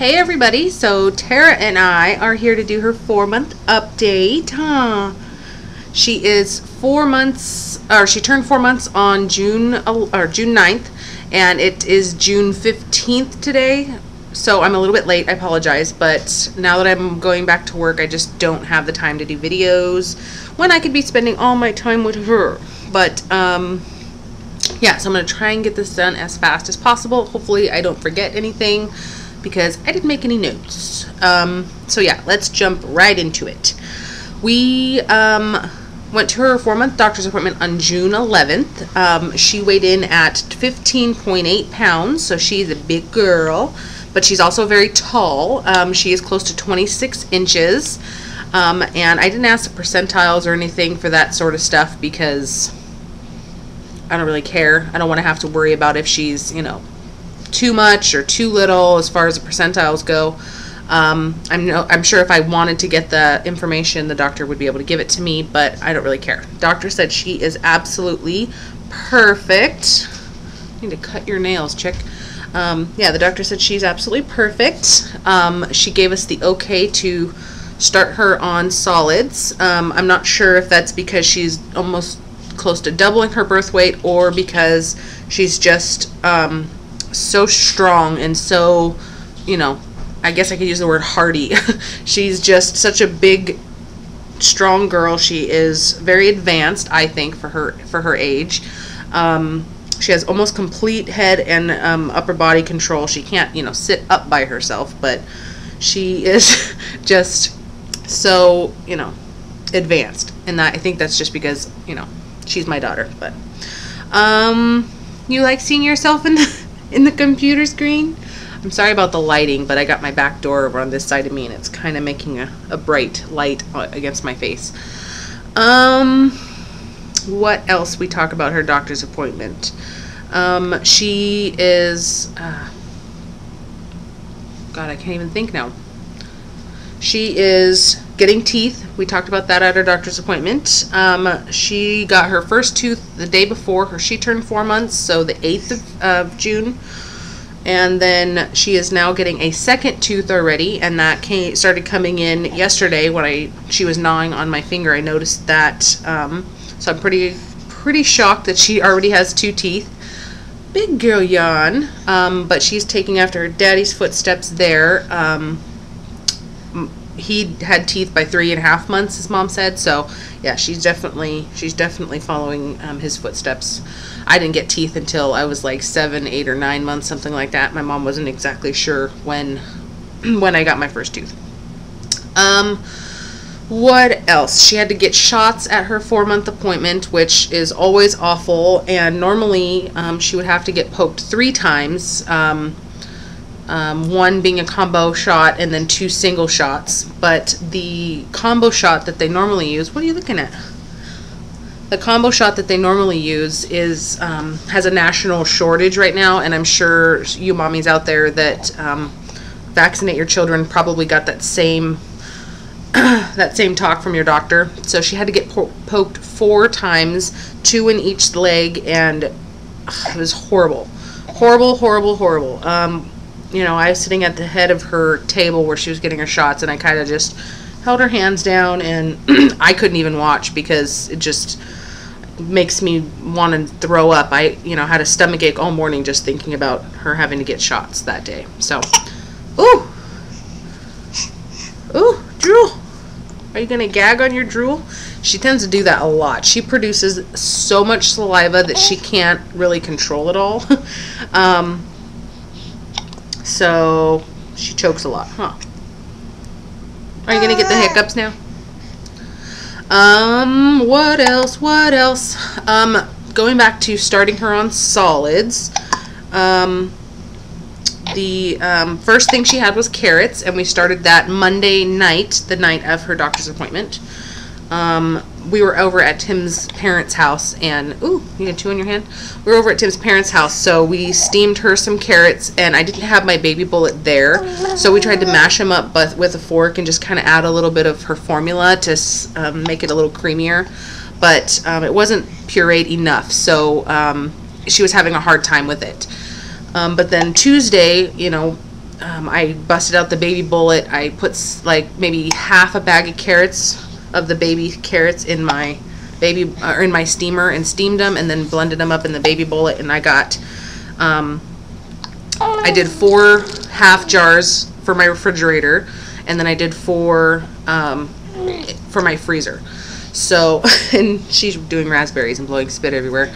Hey everybody, so Terra and I are here to do her four month update. Huh? She is four months, or she turned four months on June or June 9th, and it is June 15th today. So I'm a little bit late, I apologize, but now that I'm going back to work, I just don't have the time to do videos when I could be spending all my time with her. But, um, yeah, so I'm going to try and get this done as fast as possible. Hopefully I don't forget anything because I didn't make any notes. Um, so yeah, let's jump right into it. We um, went to her four month doctor's appointment on June 11th. Um, she weighed in at 15.8 pounds, so she's a big girl, but she's also very tall. Um, she is close to 26 inches. Um, and I didn't ask the percentiles or anything for that sort of stuff because I don't really care. I don't want to have to worry about if she's, you know, too much or too little as far as the percentiles go. Um, I'm no, I'm sure if I wanted to get the information, the doctor would be able to give it to me, but I don't really care. Doctor said she is absolutely perfect. Need to cut your nails, chick. Um, yeah, the doctor said she's absolutely perfect. Um, she gave us the okay to start her on solids. Um, I'm not sure if that's because she's almost close to doubling her birth weight or because she's just um, so strong and so, you know, I guess I could use the word hardy. She's just such a big, strong girl. She is very advanced, I think, for her for her age. Um, she has almost complete head and um, upper body control. She can't, you know, sit up by herself, but she is just so, you know, advanced. And that, I think that's just because, you know, she's my daughter. But um, you like seeing yourself in the in the computer screen. I'm sorry about the lighting, but I got my back door over on this side of me and it's kind of making a, a bright light against my face. Um, what else we talk about her doctor's appointment? Um, she is, uh, God, I can't even think now. She is getting teeth. We talked about that at her doctor's appointment. Um, she got her first tooth the day before her. She turned four months, so the 8th of, of June. And then she is now getting a second tooth already, and that came started coming in yesterday when I she was gnawing on my finger. I noticed that, um, so I'm pretty pretty shocked that she already has two teeth. Big girl yawn, um, but she's taking after her daddy's footsteps there. Um, he had teeth by three and a half months, his mom said. So yeah, she's definitely she's definitely following um, his footsteps. I didn't get teeth until I was like seven, eight, or nine months, something like that. My mom wasn't exactly sure when when I got my first tooth. Um, what else? She had to get shots at her four month appointment, which is always awful. And normally um, she would have to get poked three times. Um, um, one being a combo shot and then two single shots. But the combo shot that they normally use, what are you looking at? The combo shot that they normally use is um, has a national shortage right now, and I'm sure you mommies out there that um, vaccinate your children probably got that same that same talk from your doctor. So she had to get po poked four times, two in each leg, and uh, it was horrible, horrible, horrible, horrible. Um, you know, I was sitting at the head of her table where she was getting her shots, and I kind of just held her hands down, and I couldn't even watch because it just makes me want to throw up. I, you know, had a stomach ache all morning just thinking about her having to get shots that day. So, ooh, ooh, drool. Are you gonna gag on your drool? She tends to do that a lot. She produces so much saliva that she can't really control it all. um, so she chokes a lot, huh? Are you gonna get the hiccups now? Um, what else? What else? Um, going back to starting her on solids. Um, the um, first thing she had was carrots, and we started that Monday night, the night of her doctor's appointment. Um, we were over at Tim's parents' house, and ooh, you got two in your hand. We were over at Tim's parents' house, so we steamed her some carrots, and I didn't have my baby bullet there, so we tried to mash them up, but with a fork and just kind of add a little bit of her formula to um, make it a little creamier. But um, it wasn't pureed enough, so um, she was having a hard time with it. Um, but then Tuesday, you know, um, I busted out the baby bullet. I put like maybe half a bag of carrots of the baby carrots in my baby or in my steamer and steamed them and then blended them up in the baby bullet and I got um, I did four half jars for my refrigerator and then I did four um, for my freezer. So and she's doing raspberries and blowing spit everywhere.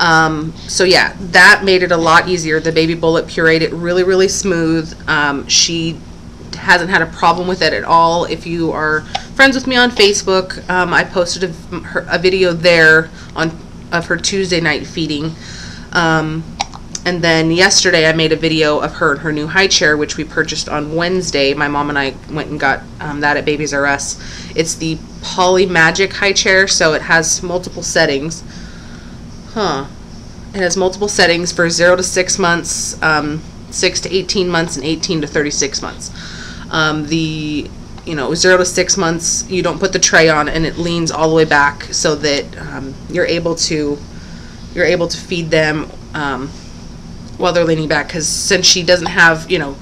Um, so yeah, that made it a lot easier. The baby bullet pureed it really, really smooth. Um, she hasn't had a problem with it at all. If you are friends with me on Facebook, um, I posted a, a video there on of her Tuesday night feeding. Um, and then yesterday I made a video of her and her new high chair, which we purchased on Wednesday. My mom and I went and got um, that at Babies R Us. It's the Polly Magic high chair, so it has multiple settings. Huh. It has multiple settings for 0 to 6 months, um, 6 to 18 months, and 18 to 36 months. Um, the you know 0 to 6 months, you don't put the tray on and it leans all the way back so that um, you're able to you're able to feed them um, while they're leaning back. Because since she doesn't have you know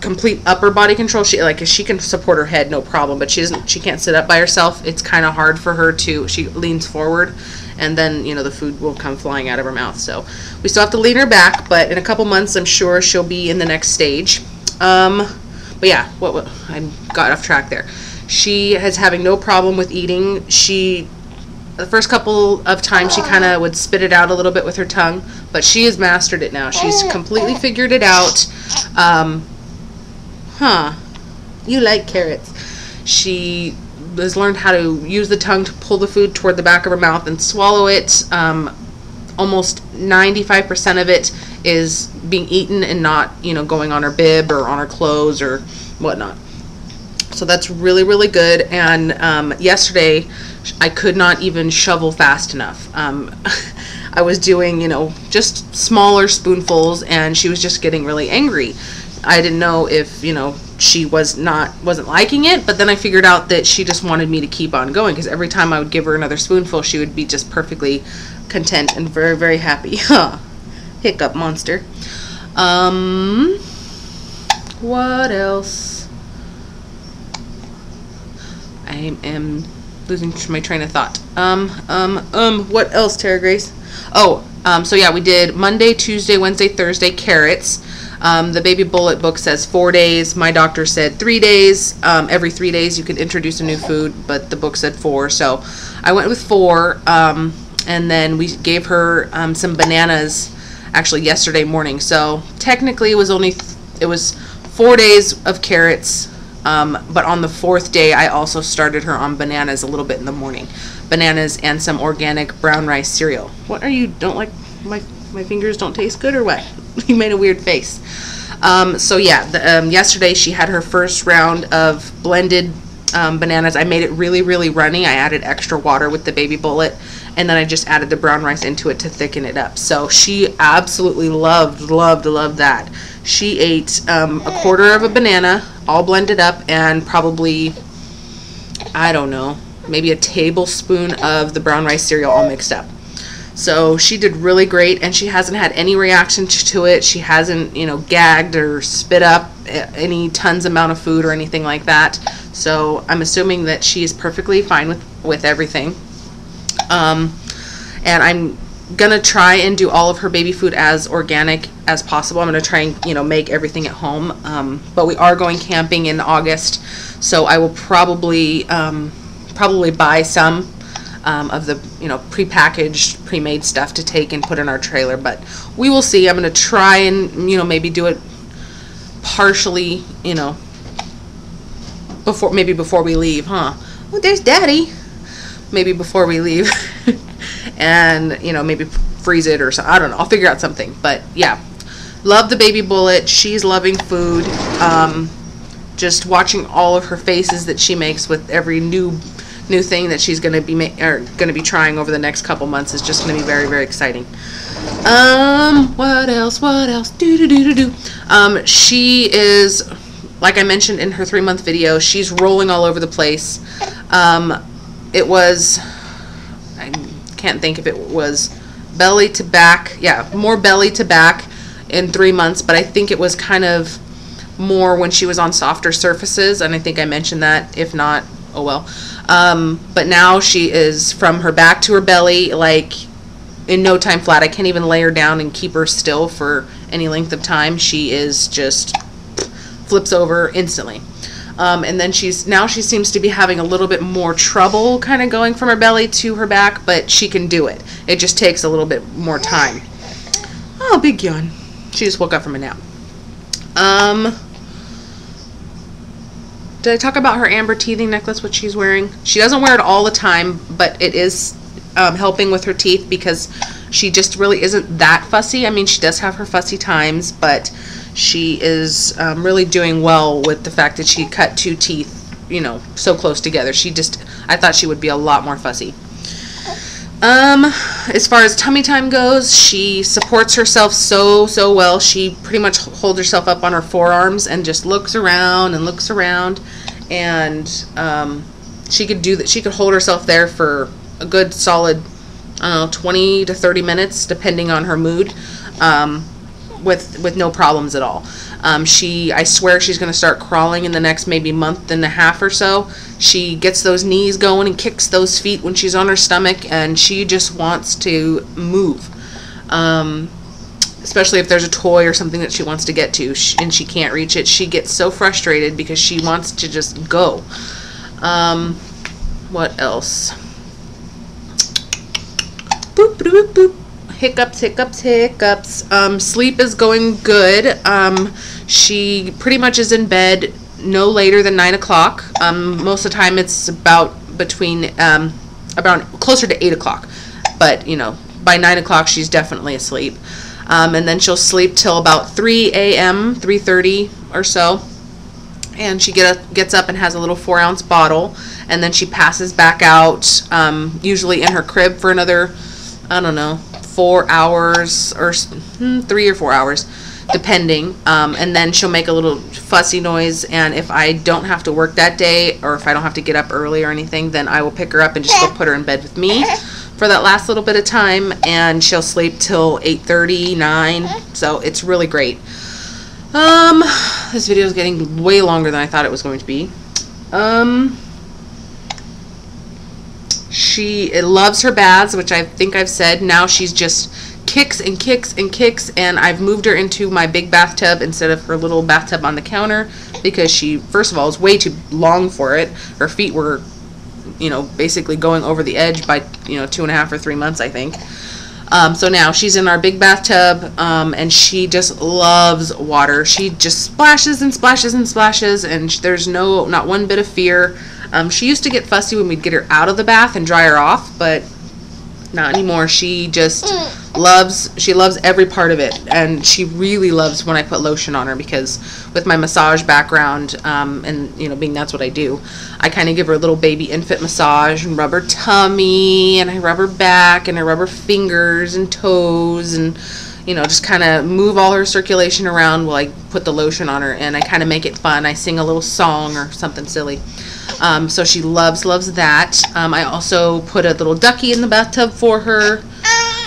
complete upper body control she like if she can support her head no problem but she doesn't she can't sit up by herself. It's kind of hard for her to she leans forward and then you know the food will come flying out of her mouth. So we still have to lean her back but in a couple months i'm sure she'll be in the next stage. Um but yeah what, what i got off track there. She is having no problem with eating. She the first couple of times she kind of would spit it out a little bit with her tongue but she has mastered it now. She's completely figured it out. Um, huh. You like carrots. She has learned how to use the tongue to pull the food toward the back of her mouth and swallow it. Um, almost 95% of it is being eaten and not you know going on her bib or on her clothes or whatnot. So that's really really good. And um, yesterday i could not even shovel fast enough. Um, i was doing you know just smaller spoonfuls and she was just getting really angry. I didn't know if you know she was not wasn't liking it but then i figured out that she just wanted me to keep on going because every time i would give her another spoonful she would be just perfectly content and very very happy hiccup monster um what else I am losing my train of thought. Um, um, um, what else, Terra Grace? Oh, um, so yeah, we did Monday, Tuesday, Wednesday, Thursday, carrots. Um, the baby bullet book says four days. My doctor said three days. Um, every three days you can introduce a new food, but the book said four. So I went with four. Um, and then we gave her um, some bananas actually yesterday morning. So technically it was only, it was four days of carrots, um, but on the fourth day, I also started her on bananas a little bit in the morning. Bananas and some organic brown rice cereal. What are you, don't like, my, my fingers don't taste good or what? you made a weird face. Um, so yeah, the, um, yesterday she had her first round of blended um, bananas. I made it really, really runny. I added extra water with the baby bullet, and then I just added the brown rice into it to thicken it up. So she absolutely loved, loved, loved that. She ate um, a quarter of a banana, all blended up, and probably, I don't know, maybe a tablespoon of the brown rice cereal all mixed up. So she did really great, and she hasn't had any reaction to it. She hasn't, you know, gagged or spit up any tons amount of food or anything like that. So I'm assuming that she is perfectly fine with with everything. Um, and I'm gonna try and do all of her baby food as organic as possible. I'm gonna try and you know make everything at home. Um, but we are going camping in August, so I will probably um, probably buy some um, of the you know prepackaged, pre-made stuff to take and put in our trailer. But we will see. I'm gonna try and you know maybe do it partially. You know before maybe before we leave, huh? Oh, there's Daddy. Maybe before we leave, and you know maybe freeze it or something. I don't know. I'll figure out something. But yeah, love the baby bullet. She's loving food. Um, just watching all of her faces that she makes with every new new thing that she's going to be or going to be trying over the next couple months is just going to be very very exciting. Um, what else? What else? Do do do do do. Um, she is like I mentioned in her three month video, she's rolling all over the place. Um, it was, I can't think if it was belly to back, yeah, more belly to back in three months, but I think it was kind of more when she was on softer surfaces, and I think I mentioned that. If not, oh well. Um, but now she is from her back to her belly, like in no time flat. I can't even lay her down and keep her still for any length of time. She is just flips over instantly. Um, and then she's now she seems to be having a little bit more trouble kind of going from her belly to her back, but she can do it. It just takes a little bit more time. Oh, big yawn. She just woke up from a nap. Um, did I talk about her amber teething necklace, what she's wearing? She doesn't wear it all the time, but it is um, helping with her teeth because she just really isn't that fussy. I mean, she does have her fussy times, but she is um, really doing well with the fact that she cut two teeth, you know, so close together. She just, I thought she would be a lot more fussy. Um, as far as tummy time goes, she supports herself so, so well. She pretty much holds herself up on her forearms and just looks around and looks around. And, um, she could do that. She could hold herself there for a good solid, I don't know, 20 to 30 minutes, depending on her mood. Um, with with no problems at all. Um, she, I swear, she's going to start crawling in the next maybe month and a half or so. She gets those knees going and kicks those feet when she's on her stomach, and she just wants to move. Um, especially if there's a toy or something that she wants to get to and she can't reach it, she gets so frustrated because she wants to just go. Um, what else? Boop, boop, boop hiccups, hiccups, hiccups. Um, sleep is going good. Um, she pretty much is in bed no later than nine o'clock. Um, most of the time, it's about between um, about closer to eight o'clock. But you know, by nine o'clock, she's definitely asleep. Um, and then she'll sleep till about 3 a.m., 3:30 or so. And she get up, gets up and has a little four ounce bottle, and then she passes back out, um, usually in her crib for another, I don't know, four hours or hmm, three or four hours depending um, and then she'll make a little fussy noise and if i don't have to work that day or if i don't have to get up early or anything then i will pick her up and just go put her in bed with me for that last little bit of time and she'll sleep till 8.30 9 so it's really great. Um this video is getting way longer than i thought it was going to be. Um she loves her baths, which I think I've said. Now she's just kicks and kicks and kicks, and I've moved her into my big bathtub instead of her little bathtub on the counter because she, first of all, is way too long for it. Her feet were, you know, basically going over the edge by, you know, two and a half or three months, I think. Um, so now she's in our big bathtub, um, and she just loves water. She just splashes and splashes and splashes, and there's no, not one bit of fear. Um, she used to get fussy when we'd get her out of the bath and dry her off, but not anymore. She just loves she loves every part of it, and she really loves when I put lotion on her because with my massage background um, and you know being that's what I do, I kind of give her a little baby infant massage and rub her tummy and I rub her back and I rub her fingers and toes and you know, just kind of move all her circulation around while I put the lotion on her, and I kind of make it fun. I sing a little song or something silly. Um, so she loves, loves that. Um, I also put a little ducky in the bathtub for her.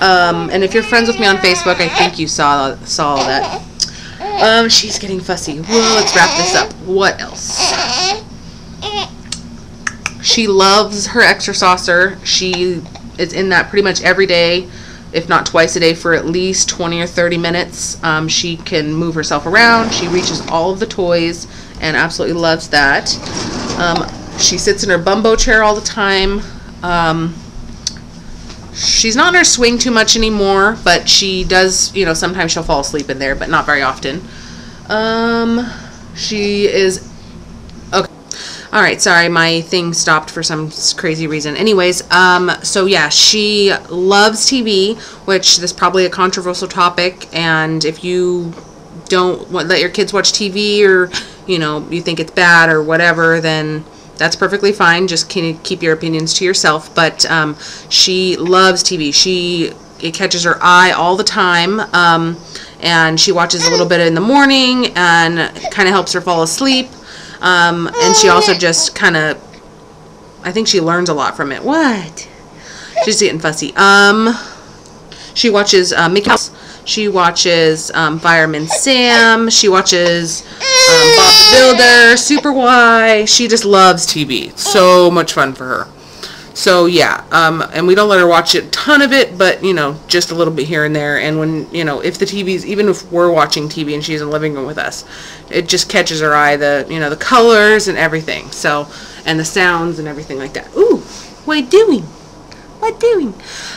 Um, and if you're friends with me on Facebook, I think you saw saw that. Um, she's getting fussy. Well, let's wrap this up. What else? She loves her ExerSaucer. She is in that pretty much every day if not twice a day for at least 20 or 30 minutes. Um, she can move herself around. She reaches all of the toys and absolutely loves that. Um, she sits in her bumbo chair all the time. Um, she's not in her swing too much anymore, but she does, you know, sometimes she'll fall asleep in there, but not very often. Um, she is Okay. all right, sorry, my thing stopped for some crazy reason. Anyways, um, so yeah, she loves TV, which is probably a controversial topic. And if you don't want, let your kids watch TV, or you know you think it's bad or whatever, then that's perfectly fine. Just keep your opinions to yourself. But um, she loves TV. She it catches her eye all the time. Um, and she watches a little bit in the morning and kind of helps her fall asleep. Um, and she also just kind of, I think she learns a lot from it. What? She's getting fussy. Um, she watches uh, Mickey Mouse. She watches um, Fireman Sam. She watches um, Bob the Builder, Super Why. She just loves TV. So much fun for her. So yeah, um, and we don't let her watch a ton of it, but you know, just a little bit here and there. And when you know, if the TV's even if we're watching TV and she's in the living room with us, it just catches her eye the you know the colors and everything. So and the sounds and everything like that. Ooh, what are you doing? What are you doing?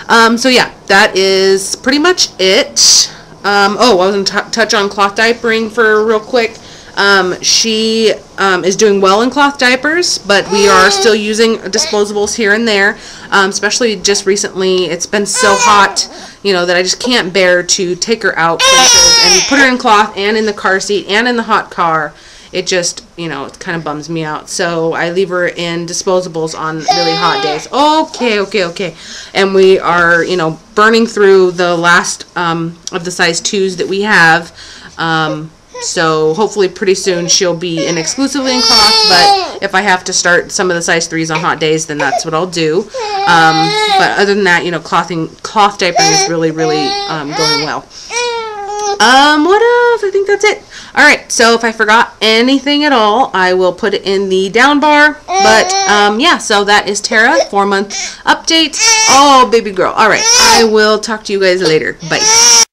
Um, so yeah, that is pretty much it. Um, oh, I was to touch on cloth diapering for real quick. Um, she um, is doing well in cloth diapers, but we are still using disposables here and there. Um, especially just recently, it's been so hot, you know, that I just can't bear to take her out and put her in cloth and in the car seat and in the hot car. It just, you know, it kind of bums me out. So I leave her in disposables on really hot days. Okay, okay, okay. And we are, you know, burning through the last um, of the size twos that we have. Um, so hopefully pretty soon she'll be in exclusively in cloth, but if I have to start some of the size 3s on hot days, then that's what I'll do. Um, but other than that, you know, clothing, cloth diapering is really, really um, going well. Um, what else? I think that's it. Alright, so if I forgot anything at all, I will put it in the down bar. But, um, yeah, so that is Terra, four month update. Oh, baby girl. Alright, I will talk to you guys later. Bye.